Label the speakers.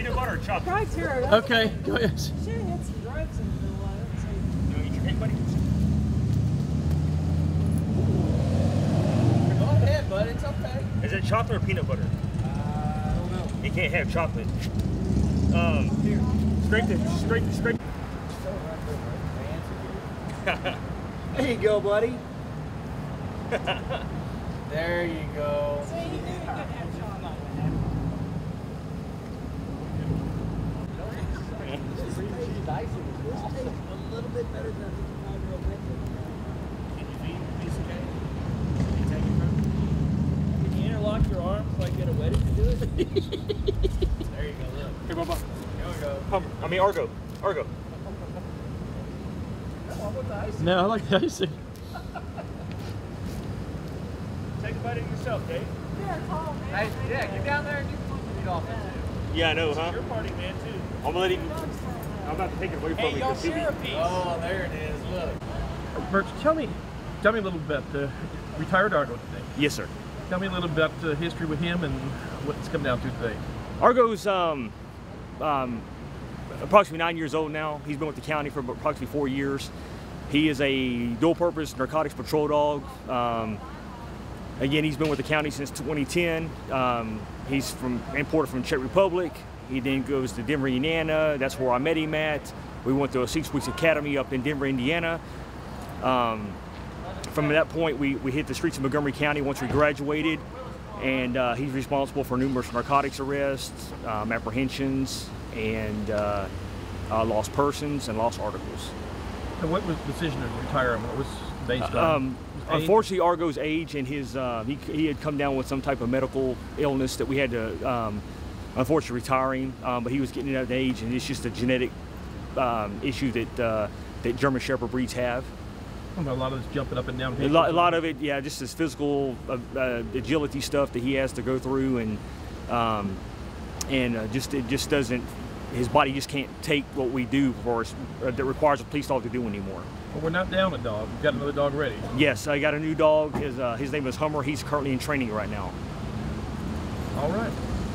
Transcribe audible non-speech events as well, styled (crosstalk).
Speaker 1: peanut butter or chocolate?
Speaker 2: Try tear.
Speaker 3: Okay, go ahead.
Speaker 2: Should have had some drugs in the middle of it. So
Speaker 1: You want to eat your cake, buddy?
Speaker 3: Go ahead, bud. It's okay.
Speaker 1: Is it chocolate or peanut butter?
Speaker 3: Uh, I don't know.
Speaker 1: You can't have chocolate. Um, here, scrape the, scrape, scrape. (laughs)
Speaker 3: There you go, buddy. (laughs) there you go.
Speaker 2: See, you knew you couldn't.
Speaker 3: A little bit better than a 55 year old
Speaker 1: Can you feed a piece of cake? Can you take it from?
Speaker 4: Can you interlock your arms like at a wedding to do it? (laughs)
Speaker 3: There you go, look.
Speaker 1: Here, Bubba.
Speaker 3: Here we go.
Speaker 1: Hummer. I mean, Argo. Argo.
Speaker 3: No, I like the icing.
Speaker 1: Take a bite of yourself, Dave.
Speaker 2: You're a tall man.
Speaker 3: Hey, yeah, get down there and get eat off it too.
Speaker 1: Yeah, I know, huh?
Speaker 4: Your party man too.
Speaker 1: I'm gonna let him. I'm about to take it away from
Speaker 4: Hey,
Speaker 1: him.
Speaker 4: y'all
Speaker 1: 'cause he'll
Speaker 4: share a
Speaker 1: be-
Speaker 4: piece.
Speaker 3: Oh, there it is. Look.
Speaker 5: Birch, tell me, tell me a little bit. Uh, retired Argo today.
Speaker 1: Yes, sir.
Speaker 5: Tell me a little about uh, history with him and what it's come down to today.
Speaker 1: Argo's um, um, approximately nine years old now. He's been with the county for approximately four years. He is a dual-purpose narcotics patrol dog. Um, again, he's been with the county since 2010. Um, he's from imported from Czech Republic. He then goes to Denver, Indiana. That's where I met him at. We went to a six weeks academy up in Denver, Indiana. Um, from that point, we, we hit the streets of Montgomery County once we graduated, and uh, he's responsible for numerous narcotics arrests, um, apprehensions, and uh, uh, lost persons and lost articles.
Speaker 5: And what was the decision to retire him? What was based on?
Speaker 1: Um, unfortunately, Argo's age and his uh, he, he had come down with some type of medical illness that we had to um, unfortunately retiring. Um, but he was getting at an age, and it's just a genetic um, issue that uh, that German Shepherd breeds have.
Speaker 5: a lot of this jumping up and down.
Speaker 1: A lot, a lot of it, yeah, just his physical uh, uh, agility stuff that he has to go through, and um, and uh, just it just doesn't. His body just can't take what we do for us uh, that requires a police dog to do anymore.
Speaker 5: But we're not down a dog. We've got another dog ready.
Speaker 1: Yes, I got a new dog. His uh, his name is Hummer. He's currently in training right now.
Speaker 5: All right.